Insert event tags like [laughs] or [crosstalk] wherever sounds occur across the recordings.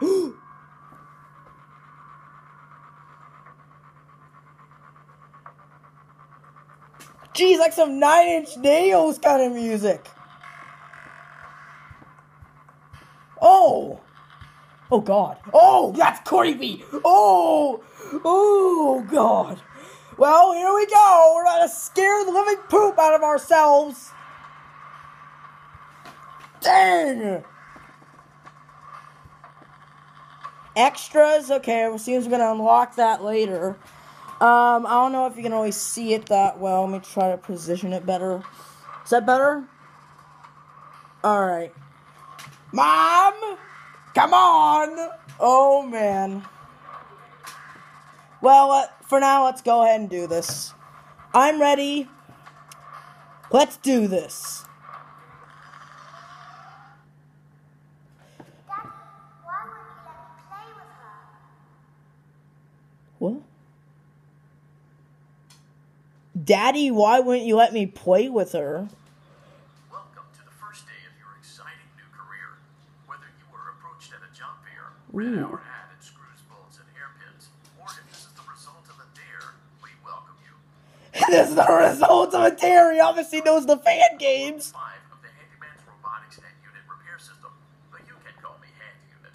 [gasps] Jeez, like some Nine Inch Nails kind of music. Oh. Oh God. Oh, that's creepy. Oh. Oh God. Well, here we go. We're gonna scare the living poop out of ourselves. Dang. Extras. Okay, it seems we're gonna unlock that later. Um, I don't know if you can always see it that well. Let me try to position it better. Is that better? Alright. Mom! Come on! Oh, man. Well, uh, for now, let's go ahead and do this. I'm ready. Let's do this. Daddy, why won't you let me play with her? What? Daddy, why wouldn't you let me play with her? Welcome to the first day of your exciting new career. Whether you were approached at a job fair, Ooh. our ad at screws, bolts, and hairpins, or if this is the result of a dare, we welcome you. [laughs] this is the result of a dare. He obviously knows the fan games. Five of the Handyman's Robotics and Unit Repair System, but you can call me Hand Unit.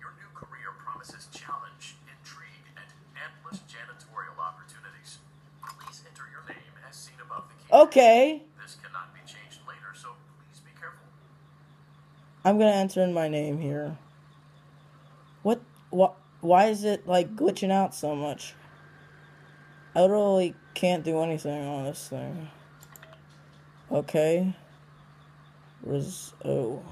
Your new career promises challenge, intrigue, and endless janitorial opportunities. Please enter your name as seen above the key. Okay. This cannot be changed later, so please be careful. I'm gonna enter in my name here. What? What? Why is it like glitching out so much? I literally can't do anything on this thing. Okay. Res. Oh.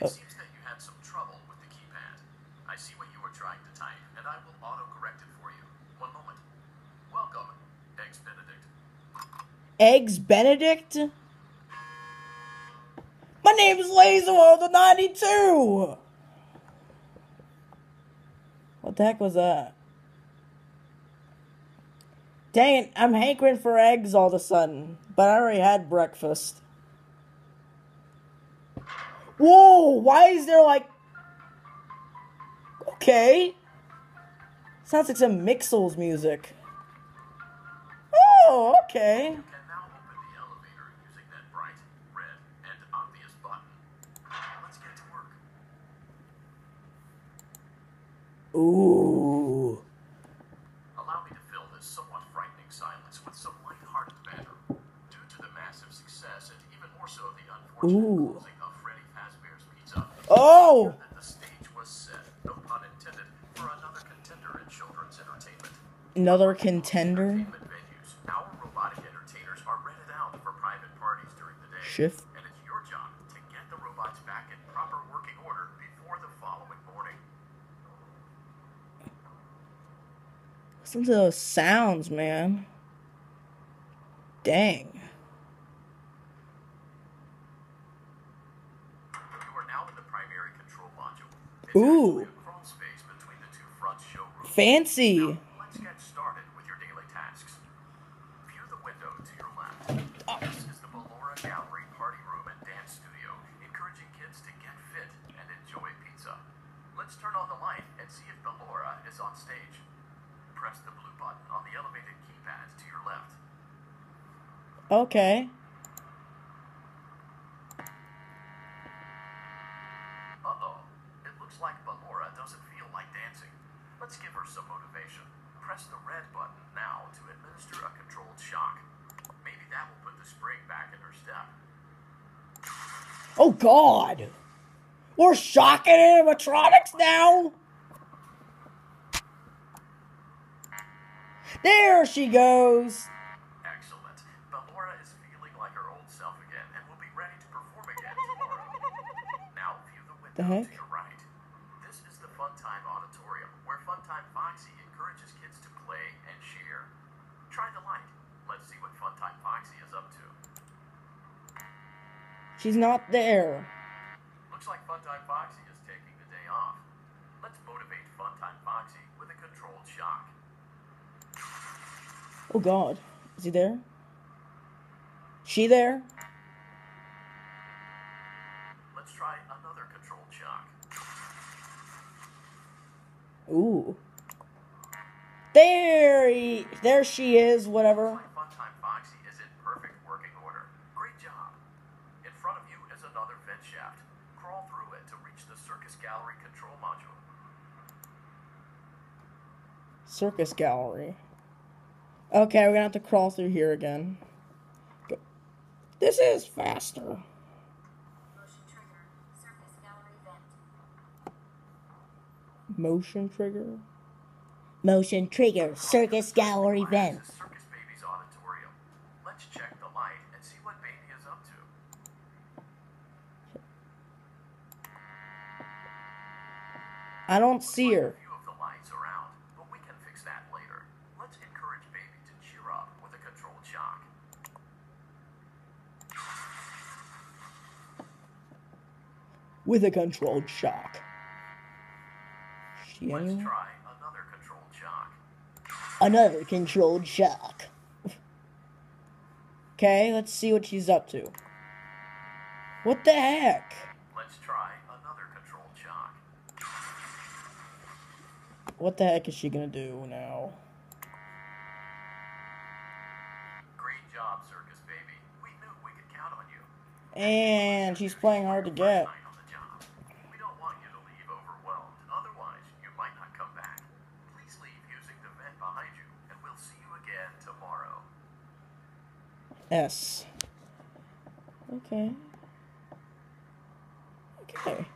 It seems that you had some trouble with the keypad. I see what you were trying to type, and I will auto-correct it for you. One moment. Welcome, Eggs Benedict. Eggs Benedict? My name is LaserWeldo 92! What the heck was that? Dang it, I'm hankering for eggs all of a sudden. But I already had breakfast. Whoa, why is there like. Okay. Sounds like some Mixels music. Oh, okay. You can now open the elevator using that bright, red, and obvious button. Let's get to work. Ooh. Allow me to fill this somewhat frightening silence with some light-hearted banter. Due to the massive success and even more so the unfortunate Ooh. closing of Freddy Fazbear's Pizza, Oh! the stage was set, no pun intended, for another contender in children's entertainment. Another contender? Venues. Our robotic entertainers are rented out for private parties during the day. Shift. And it's your job to get the robots back in proper working order before the following morning. Listen to those sounds, man. Dang. You are now in the primary control module. It's Ooh. actually a crawl space between the two front showrooms. Fancy. Now, let's get started with your daily tasks. View the window to your left. This is the Ballora Gallery Party Room and Dance Studio, encouraging kids to get fit and enjoy pizza. Let's turn on the light and see if Ballora is on stage. Press the blue button on the elevated keypad to your left. Okay. Uh-oh. It looks like Ballora doesn't feel like dancing. Let's give her some motivation. Press the red button now to administer a controlled shock. Maybe that will put the spring back in her step. Oh, God. We're shocking animatronics now? There she goes. Excellent. Ballora is feeling like her old self again and will be ready to perform again tomorrow. now view the window The heck? to your right. This is the Funtime Auditorium, where Funtime Foxy encourages kids to play and share. Try the light. Let's see what Funtime Foxy is up to. She's not there. Looks like Funtime Foxy is taking the day off. Let's motivate Funtime Foxy with a controlled shock. Oh, God. Is he there? She there? Let's try another controlled shock. Ooh. There he, there she is, whatever. My Funtime Foxy is in perfect working order. Great job. In front of you is another vent shaft. Crawl through it to reach the circus gallery control module. Circus gallery. Okay, we're gonna have to crawl through here again. Go. This is faster. Motion trigger. Circus gallery vent. Motion trigger. Circus gallery vent. Circus Baby's auditorium. Let's check the light and see what Baby is up to. I don't see her. View of the lights around, but we can fix that later. Let's encourage Baby to cheer up with a controlled shock. With a controlled shock. Let's try another controlled shock. Another controlled shock. [laughs] Okay, let's see what she's up to. What the heck? Let's try another controlled shock. What the heck is she gonna do now? Great job, Circus Baby. We knew we could count on you. And she's playing hard to get. Night on the job. We don't want you to leave overwhelmed. Otherwise, you might not come back. Please leave using the vent behind you, and we'll see you again tomorrow. S. Okay. Okay.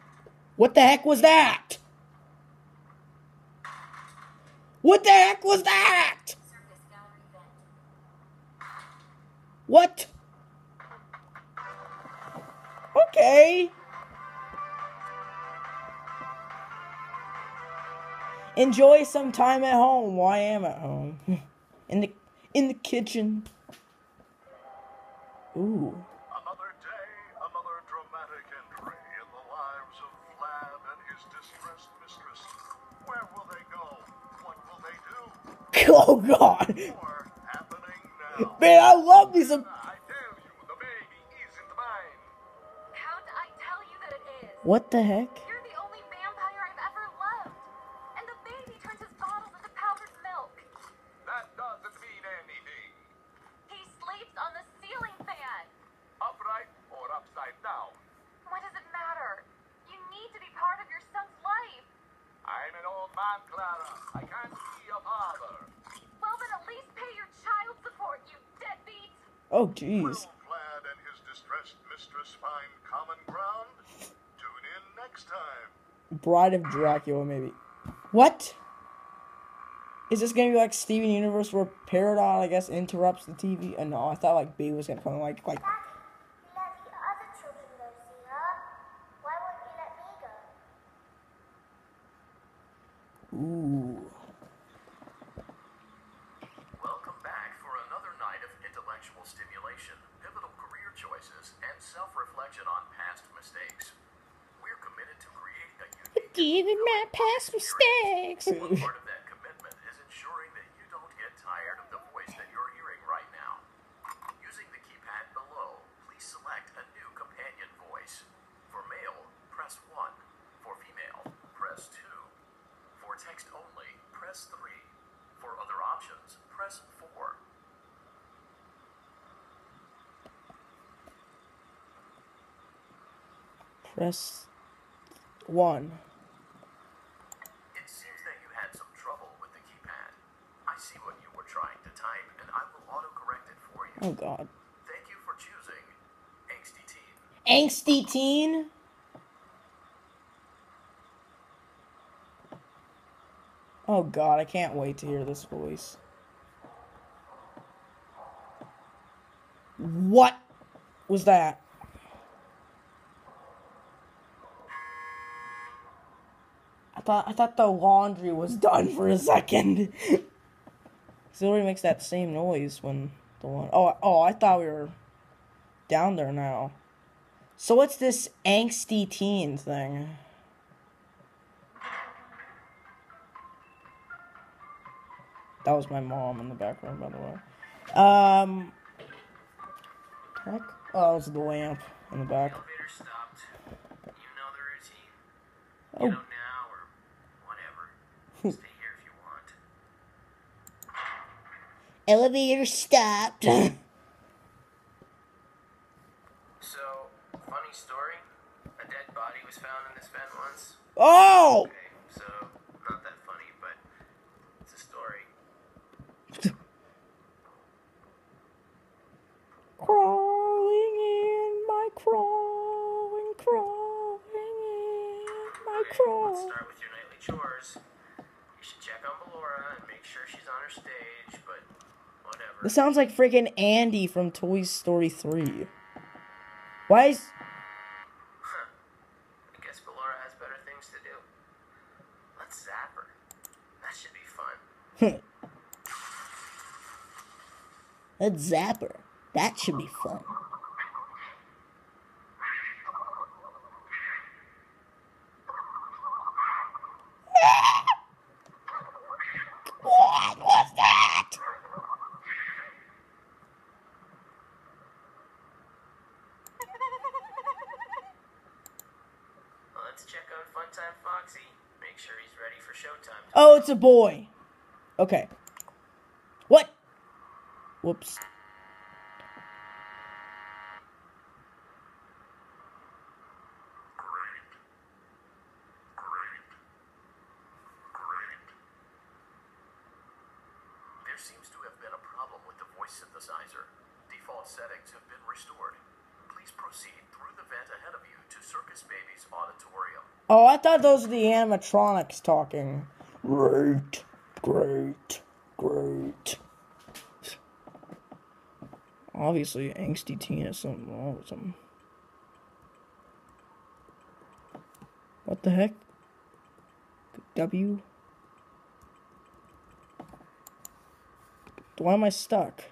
What the heck was that? What the heck was that? What? Okay. Enjoy some time at home. I am at home. [laughs] In the in the kitchen. Ooh. Another day, another dramatic entry in the lives of Vlad and his distressed mistress. Where will they go? What will they do? [laughs] Oh god. More happening now. Man, I love me some I tell you, the baby isn't mine. How'd I tell you that it is? What the heck? You're the only vampire I've ever loved. And the baby turns his bottles into powdered milk. That doesn't mean anything. He sleeps on the ceiling fan. Upright or upside down. What does it matter? You need to be part of your son's life. I'm man, Clara. I can't be a father. Well, then at least pay your child support, you deadbeat. Oh Will jeez. Vlad and his distressed mistress find common ground? Tune in next time. Bride of Dracula, maybe. What? Is this gonna be like Steven Universe where Peridot, I guess, interrupts the TV? Uh, no, I thought like B was gonna come like like. You let the other children go see her. Why won't you let me go? Ooh. Welcome back for another night of intellectual stimulation, pivotal career choices, and self-reflection on past mistakes. We're committed to creating a unique Even my past mistakes. One part of that commitment is ensuring that you don't get tired of the voice that you're hearing right now. Using the keypad below, please select a new companion voice. For male, press 1. For female, press 2. For text only, press 3. For other options, press 4. Press one. It seems that you had some trouble with the keypad. I see what you were trying to type, and I will autocorrect it for you. Oh god. Thank you for choosing Angsty Teen. Angsty teen. Oh god, I can't wait to hear this voice. What was that? Thought I thought the laundry was done for a second. So it already makes that same noise when the one oh oh I thought we were down there now. So what's this angsty teen thing? That was my mom in the background, by the way. Um. Heck? Oh, it's the lamp in the back. You know the routine. Oh. Out now or whatever. Stay here if you want. Elevator stopped. [laughs] So, funny story. A dead body was found in this vent once. oh! Okay, so not that funny, but it's a story. Crawling in my crawling, crawling in my Okay, crawl. let's start with your nightly chores. You should check on Ballora and make sure she's on her stage, but whatever. This sounds like freaking Andy from Toy Story 3. Why is. Huh. I guess Ballora has better things to do. Let's zap her. That should be fun. [laughs] A zapper. That should be fun. what was that? Well, let's check on Funtime Foxy. Make sure he's ready for showtime. Oh, it's a boy. Okay. What? Whoops. Great. Great. Great. There seems to have been a problem with the voice synthesizer. Default settings have been restored. Please proceed through the vent ahead of you to Circus Baby's auditorium. Oh, I thought those were the animatronics talking. Great, great, great. Obviously, angsty teen has something wrong with him. What the heck? W? Why am I stuck?